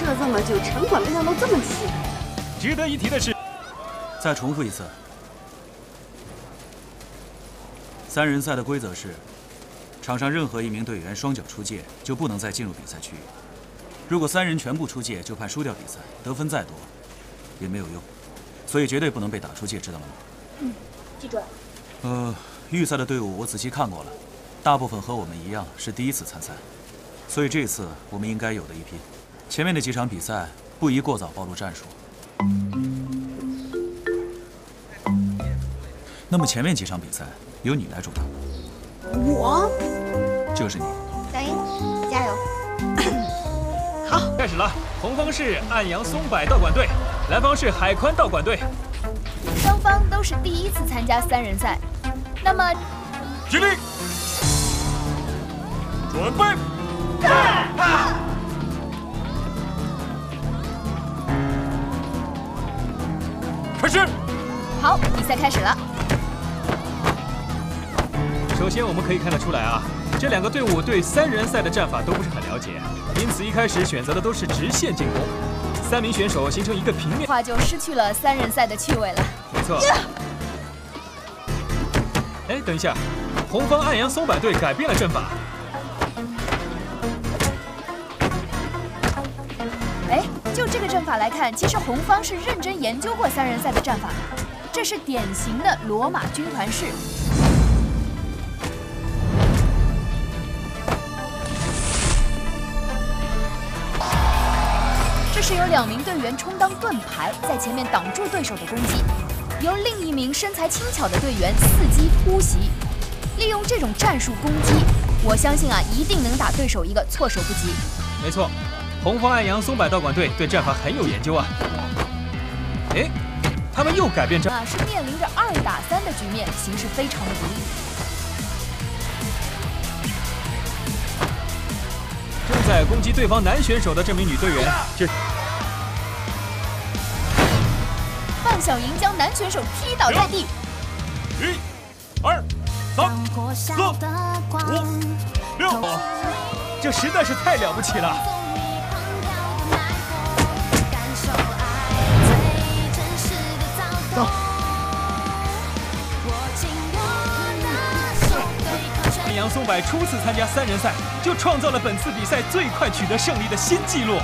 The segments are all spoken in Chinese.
设了这么久，场馆变动都这么齐。值得一提的是，再重复一次，三人赛的规则是，场上任何一名队员双脚出界就不能再进入比赛区域。如果三人全部出界，就判输掉比赛，得分再多也没有用，所以绝对不能被打出界，知道了吗？嗯，记住了。呃，预赛的队伍我仔细看过了，大部分和我们一样是第一次参赛，所以这次我们应该有的一拼。前面的几场比赛不宜过早暴露战术。那么前面几场比赛由你来主导。我？就是你。小英，加油！好，开始了。红方是暗阳松柏道馆队，蓝方是海宽道馆队。双方都是第一次参加三人赛，那么，起立，准备，开赛开始了。首先我们可以看得出来啊，这两个队伍对三人赛的战法都不是很了解，因此一开始选择的都是直线进攻，三名选手形成一个平面，话就失去了三人赛的趣味了。没错。哎，等一下，红方暗阳松柏队改变了阵法。哎，就这个阵法来看，其实红方是认真研究过三人赛的战法的，这是典型的罗马军团式。这是由两名队员充当盾牌，在前面挡住对手的攻击。由另一名身材轻巧的队员伺机突袭，利用这种战术攻击，我相信啊，一定能打对手一个措手不及。没错，红方暗阳松柏道馆队对战法很有研究啊。哎，他们又改变战啊，是面临着二打三的局面，形势非常的不利。正在攻击对方男选手的这名女队员，这。小莹将男选手踢倒在地。一、二、三、四、五、六，这实在是太了不起了！走。阴阳松柏初次参加三人赛，就创造了本次比赛最快取得胜利的新纪录。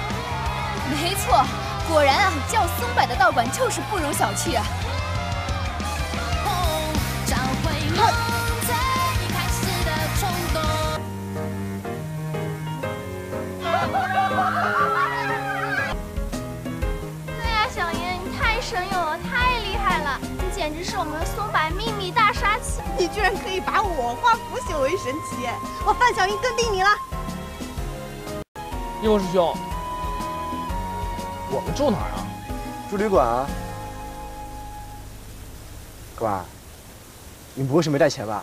没错。果然啊，叫松柏的道馆就是不容小觑啊！简直是我们松柏秘密大杀器！你居然可以把我化腐朽为神奇！我范小英跟定你了。叶师兄。我们住哪儿啊？住旅馆啊。哥们，你不会是没带钱吧？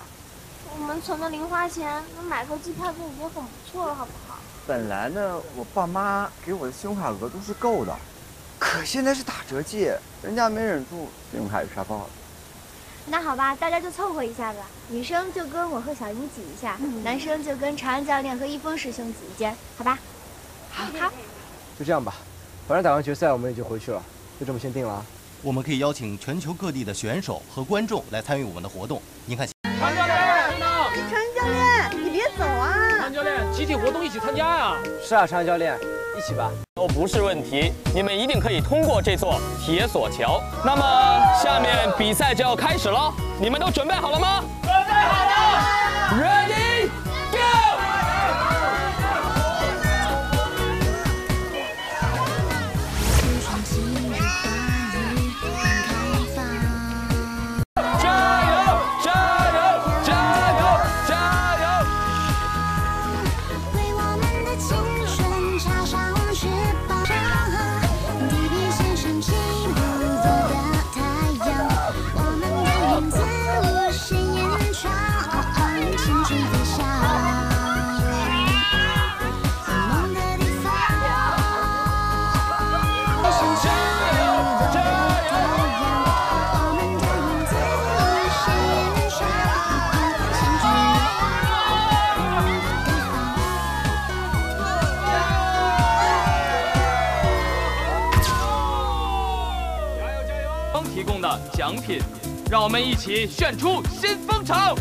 我们存的零花钱能买个机票就已经很不错了，好不好？本来呢，我爸妈给我的信用卡额度是够的，可现在是打折季，人家没忍住，信用卡也刷爆了。那好吧，大家就凑合一下吧。女生就跟我和小英挤一下，男生就跟长安教练和一峰师兄挤一间，好吧？好，好，就这样吧。反正打完决赛我们也就回去了，就这么先定了啊。我们可以邀请全球各地的选手和观众来参与我们的活动。您看，常教练，常教练，你别走啊！长安教练，集体活动一起参加呀！是啊，长安教练，一起吧。都不是问题，你们一定可以通过这座铁索桥。那么下面比赛就要开始了，你们都准备好了吗？准备好了，Ready。奖品让我们一起炫出新风潮。